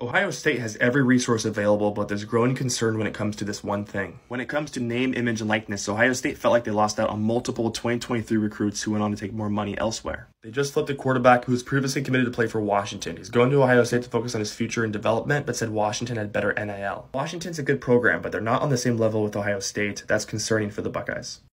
Ohio State has every resource available, but there's growing concern when it comes to this one thing. When it comes to name, image, and likeness, Ohio State felt like they lost out on multiple 2023 recruits who went on to take more money elsewhere. They just flipped a quarterback who was previously committed to play for Washington. He's going to Ohio State to focus on his future and development, but said Washington had better NIL. Washington's a good program, but they're not on the same level with Ohio State. That's concerning for the Buckeyes.